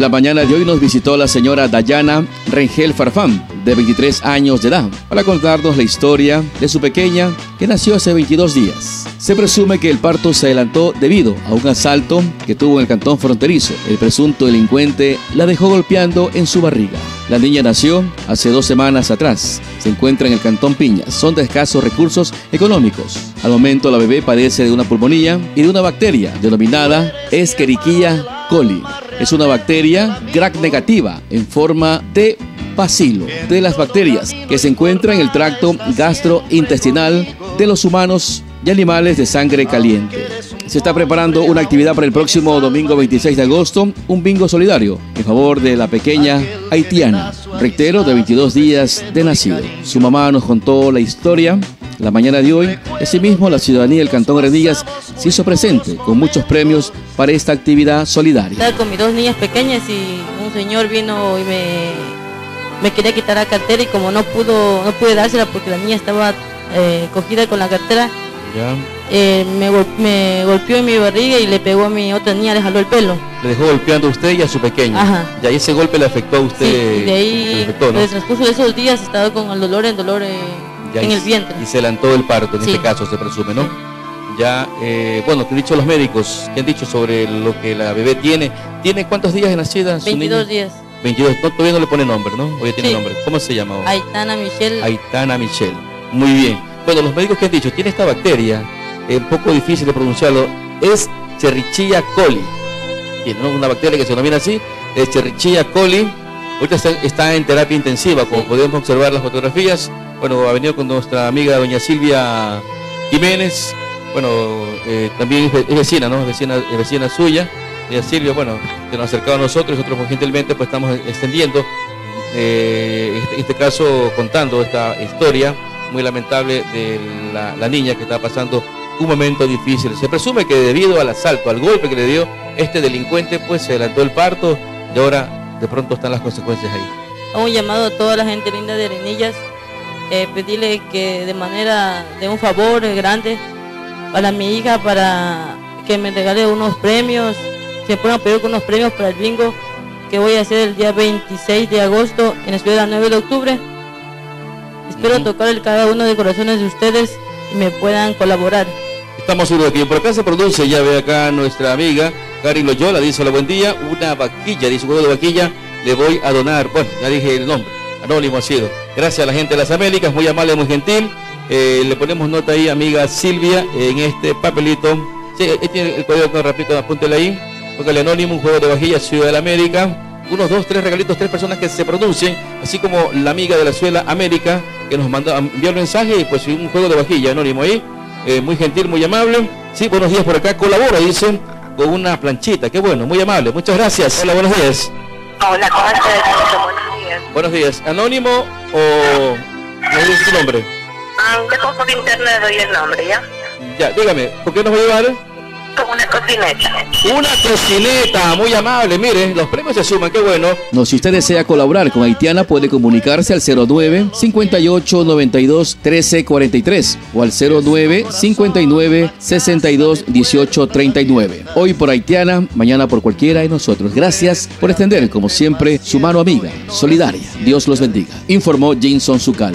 La mañana de hoy nos visitó la señora Dayana Rengel Farfán, de 23 años de edad, para contarnos la historia de su pequeña que nació hace 22 días. Se presume que el parto se adelantó debido a un asalto que tuvo en el cantón fronterizo. El presunto delincuente la dejó golpeando en su barriga. La niña nació hace dos semanas atrás. Se encuentra en el cantón Piñas. Son de escasos recursos económicos. Al momento la bebé padece de una pulmonía y de una bacteria denominada Escherichia coli. Es una bacteria GRAC negativa en forma de bacilo de las bacterias que se encuentra en el tracto gastrointestinal de los humanos y animales de sangre caliente. Se está preparando una actividad para el próximo domingo 26 de agosto, un bingo solidario en favor de la pequeña haitiana, reitero, de 22 días de nacido. Su mamá nos contó la historia la mañana de hoy. Asimismo, la ciudadanía del Cantón Granillas se hizo presente con muchos premios para esta actividad solidaria. Estaba con mis dos niñas pequeñas y un señor vino y me, me quería quitar la cartera y como no pudo no pude dársela porque la niña estaba eh, cogida con la cartera, eh, me, me, golpeó en mi barriga y le pegó a mi otra niña, le jaló el pelo. Le dejó golpeando a usted y a su pequeña. Ajá. Y ahí ese golpe le afectó a usted. Sí, y de ahí, ¿no? el transcurso de esos días, estaba con el dolor, el dolor eh, en el vientre. Y se adelantó el parto, en este caso se presume, ¿no? Ya, eh, bueno, ¿qué han dicho los médicos? ¿Qué han dicho sobre lo que la bebé tiene? ¿Tiene cuántos días de nacida? 22 días. 22, no, todavía no le pone nombre, ¿no? Hoy tiene nombre. ¿Cómo se llama? Aitana Michelle. Aitana Michelle. Muy bien. Bueno, los médicos que han dicho, tiene esta bacteria, es un poco difícil de pronunciarlo, es Cherrichia coli. Tiene una bacteria que se denomina así, es Cherrichia coli. Ahorita está, en terapia intensiva, como podemos observar las fotografías. Bueno, ha venido con nuestra amiga doña Silvia Jiménez. Bueno, eh, también es vecina, ¿no? Es vecina, vecina suya. Doña Silvia, bueno, se nos ha acercado a nosotros, nosotros muy gentilmente pues estamos extendiendo, eh, este, en este caso contando esta historia muy lamentable de la, niña que está pasando un momento difícil. Se presume que debido al asalto, al golpe que le dio este delincuente, pues se adelantó el parto y ahora de pronto están las consecuencias ahí. Un llamado a toda la gente linda de Arenillas, eh, pedirle que de manera de un favor grande para mi hija, para que me regale unos premios, se puedan pedir unos premios para el bingo que voy a hacer el día 26 de agosto en la ciudad 9 de octubre Espero tocar el cada uno de corazones de ustedes y me puedan colaborar. Estamos seguros de que por acá se produce, ya ve acá nuestra amiga Cari Loyola, dice hola buen día, una vaquilla, dice un juego de vaquilla, le voy a donar, bueno, ya dije el nombre, anónimo ha sido. Gracias a la gente de las Américas, muy amable, muy gentil. Eh, le ponemos nota ahí, amiga Silvia, en este papelito. Sí, ahí tiene el código rápido, apúntele ahí. Póngale anónimo, un juego de vajilla, Ciudad de la América unos dos, tres regalitos, tres personas que se pronuncien, así como la amiga de la Suela América, que nos mandó, envió el mensaje y pues un juego de vajilla anónimo ahí, eh, muy gentil, muy amable. Sí, buenos días por acá, colabora, dicen, con una planchita, qué bueno, muy amable, muchas gracias. Hola, buenos días. Hola, ¿cómo estás? Buenos días. Anónimo o no dice su nombre. Ah, yo por internet doy el nombre, ¿ya? Ya, dígame, ¿por qué nos va a llevar? Una cocineta. Una cocineta, muy amable. Mire, los premios se suman, qué bueno. No, si usted desea colaborar con Haitiana, puede comunicarse al 09 58 92 13 43 o al 09 59 62 18 39. Hoy por Haitiana, mañana por cualquiera de nosotros. Gracias por extender, como siempre, su mano amiga, solidaria. Dios los bendiga. Informó Jason Zucal.